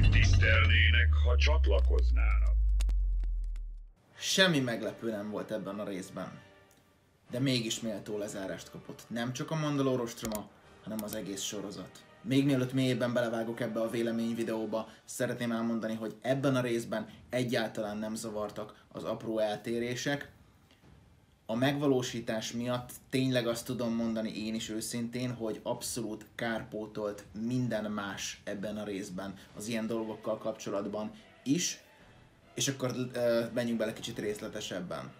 Megtisztelnének, ha csatlakoznának. Semmi meglepő nem volt ebben a részben. De mégis méltó lezárást kapott. Nem csak a Mandalorostroma, hanem az egész sorozat. Még mielőtt mélyében belevágok ebbe a vélemény videóba, szeretném elmondani, hogy ebben a részben egyáltalán nem zavartak az apró eltérések. A megvalósítás miatt tényleg azt tudom mondani én is őszintén, hogy abszolút kárpótolt minden más ebben a részben az ilyen dolgokkal kapcsolatban is, és akkor uh, menjünk bele kicsit részletesebben.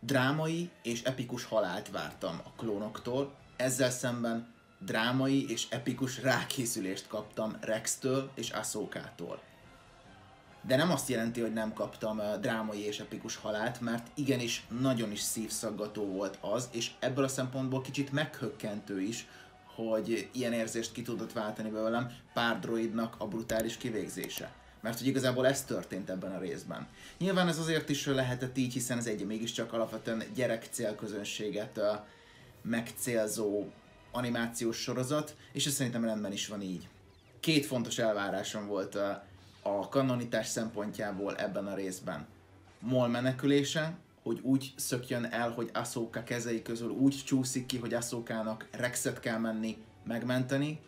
Drámai és epikus halált vártam a klónoktól, ezzel szemben drámai és epikus rákészülést kaptam Rex-től és Ahsoka-tól. De nem azt jelenti, hogy nem kaptam drámai és epikus halált, mert igenis nagyon is szívszaggató volt az, és ebből a szempontból kicsit meghökkentő is, hogy ilyen érzést ki tudott váltani belőlem pár droidnak a brutális kivégzése. Mert hogy igazából ez történt ebben a részben. Nyilván ez azért is lehetett így, hiszen ez egy mégiscsak alapvetően gyerek célközönséget megcélzó animációs sorozat, és ez szerintem rendben is van így. Két fontos elvárásom volt a kanonitás szempontjából ebben a részben. Mol menekülése, hogy úgy szökjön el, hogy Ahsoka kezei közül úgy csúszik ki, hogy Ahsokának Rexet kell menni megmenteni,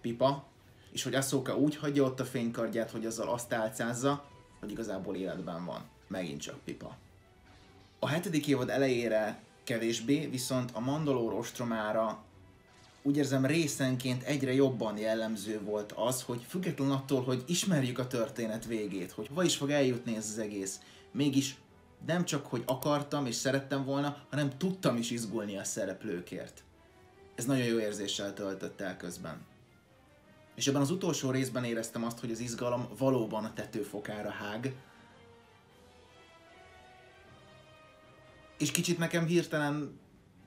pipa, és hogy Ahsoka úgy hagyja ott a fénykardját, hogy azzal azt álcázza, hogy igazából életben van. Megint csak pipa. A hetedik évad elejére kevésbé, viszont a Mandalor ostromára úgy érzem részenként egyre jobban jellemző volt az, hogy független attól, hogy ismerjük a történet végét, hogy hova is fog eljutni ez az egész, mégis nem csak, hogy akartam és szerettem volna, hanem tudtam is izgulni a szereplőkért. Ez nagyon jó érzéssel töltött el közben. És ebben az utolsó részben éreztem azt, hogy az izgalom valóban a tetőfokára hág. És kicsit nekem hirtelen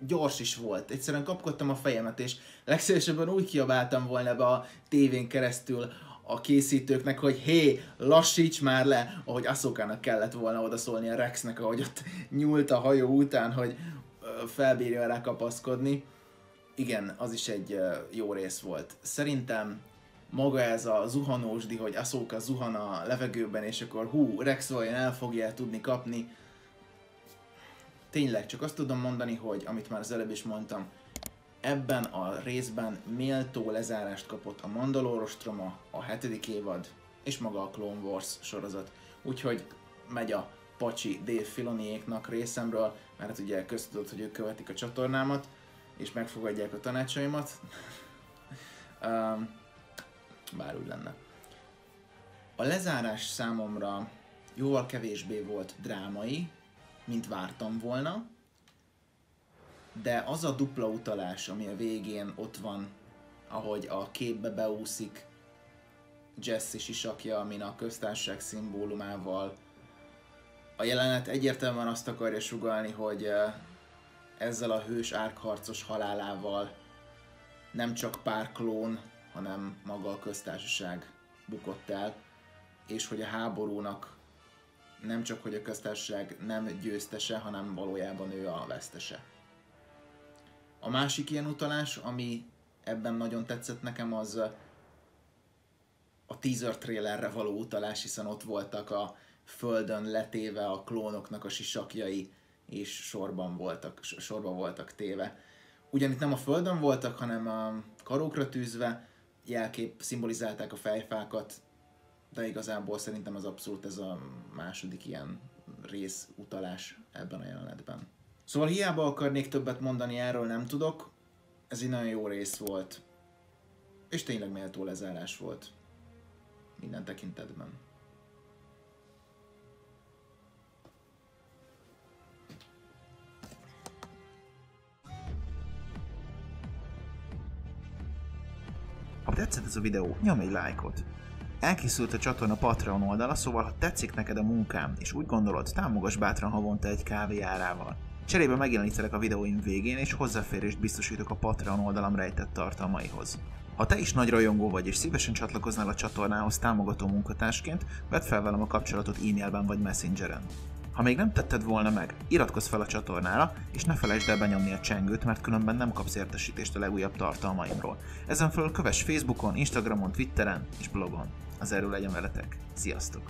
gyors is volt. Egyszerűen kapkodtam a fejemet, és legszívesebben úgy kiabáltam volna be a tévén keresztül a készítőknek, hogy hé, lassíts már le, ahogy Aszokának kellett volna odaszólni a Rexnek, ahogy ott nyúlt a hajó után, hogy felbírja rá kapaszkodni. Igen, az is egy jó rész volt. Szerintem maga ez a zuhanósdi, hogy Ahsoka zuhan a levegőben, és akkor hú, Rex vajon el fogja tudni kapni. Tényleg, csak azt tudom mondani, hogy amit már az előbb is mondtam, ebben a részben méltó lezárást kapott a Mandalorostroma, a hetedik évad, és maga a Clone Wars sorozat. Úgyhogy megy a pacsi Dave Filoniéknak részemről, mert hát ugye köztudott, hogy ők követik a csatornámat, és megfogadják a tanácsaimat. um, bár úgy lenne. A lezárás számomra jóval kevésbé volt drámai, mint vártam volna, de az a dupla utalás, ami a végén ott van, ahogy a képbe beúszik Jesse sisakja, amin a köztársaság szimbólumával, a jelenet egyértelműen azt akarja sugalni, hogy ezzel a hős árkharcos halálával nem csak pár klón, hanem maga a köztársaság bukott el, és hogy a háborúnak nem csak, hogy a köztársaság nem győztese, hanem valójában ő a vesztese. A másik ilyen utalás, ami ebben nagyon tetszett nekem, az a teaser trailerre való utalás, hiszen ott voltak a földön letéve a klónoknak a sisakjai, és sorban voltak, sorban voltak téve. Ugyan nem a földön voltak, hanem a karókra tűzve, jelkép szimbolizálták a fejfákat, de igazából szerintem az abszolút ez a második ilyen rész utalás ebben a jelenetben. Szóval hiába akarnék többet mondani erről, nem tudok. Ez egy nagyon jó rész volt. És tényleg méltó lezárás volt. Minden tekintetben. Ha tetszett ez a videó, nyomj egy lájkot! Elkészült a csatorna Patreon oldala, szóval ha tetszik neked a munkám, és úgy gondolod, támogass bátran havonta egy kávé árával. Cserébe megjelenítelek a videóim végén, és hozzáférést biztosítok a Patreon oldalam rejtett tartalmaihoz. Ha te is nagy rajongó vagy és szívesen csatlakoznál a csatornához támogató munkatársként, vedd fel velem a kapcsolatot e-mailben vagy messengeren. Ha még nem tetted volna meg, iratkozz fel a csatornára, és ne felejtsd el benyomni a csengőt, mert különben nem kapsz értesítést a legújabb tartalmaimról. Ezen felül kövess Facebookon, Instagramon, Twitteren és blogon. Az erő legyen veletek. Sziasztok!